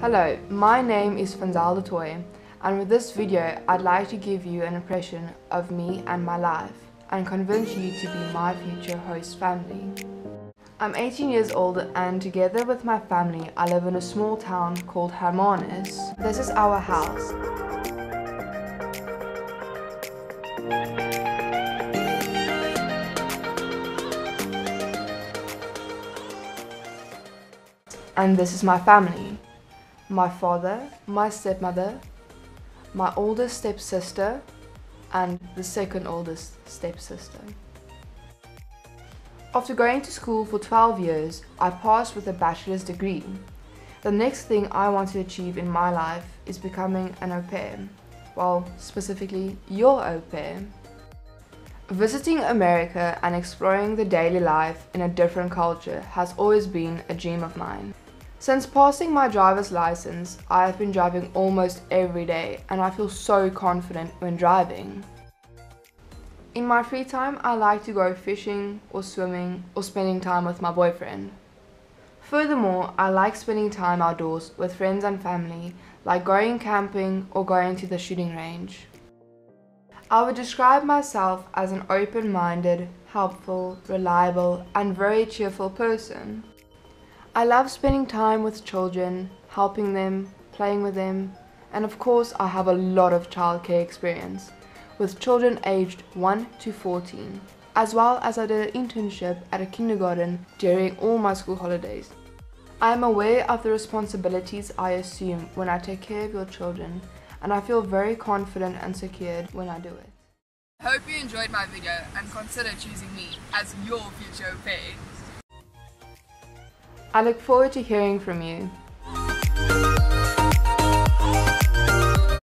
Hello, my name is Fanzelle Toy, and with this video I'd like to give you an impression of me and my life and convince you to be my future host family. I'm 18 years old and together with my family I live in a small town called Hermanus. This is our house. And this is my family. My father, my stepmother, my oldest stepsister, and the second oldest stepsister. After going to school for 12 years, I passed with a bachelor's degree. The next thing I want to achieve in my life is becoming an au pair. Well, specifically, your au pair. Visiting America and exploring the daily life in a different culture has always been a dream of mine. Since passing my driver's license, I have been driving almost every day and I feel so confident when driving. In my free time, I like to go fishing or swimming or spending time with my boyfriend. Furthermore, I like spending time outdoors with friends and family, like going camping or going to the shooting range. I would describe myself as an open-minded, helpful, reliable and very cheerful person. I love spending time with children, helping them, playing with them, and of course I have a lot of childcare experience with children aged 1 to 14, as well as I did an internship at a kindergarten during all my school holidays. I am aware of the responsibilities I assume when I take care of your children, and I feel very confident and secured when I do it. Hope you enjoyed my video and consider choosing me as your future pair. I look forward to hearing from you.